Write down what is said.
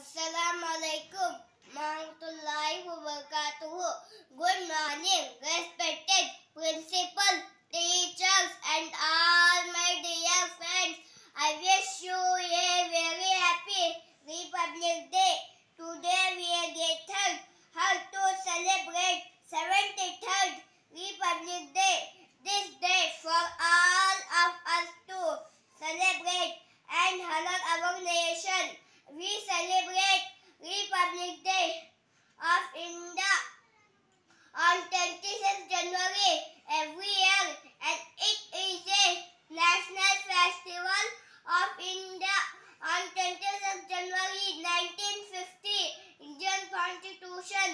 Assalamu alaikum warahmatullahi wabarakatuh. Good morning, respected principal, teachers, and all my dear friends. I wish you a very happy Republic Day. Today we are gathered here to celebrate 73rd Republic Day. This day for all of us to celebrate and honor our nation. Celebrate Republic Day of India on 26th January every year and it is a national festival of India. On 26th January 1950 Indian Constitution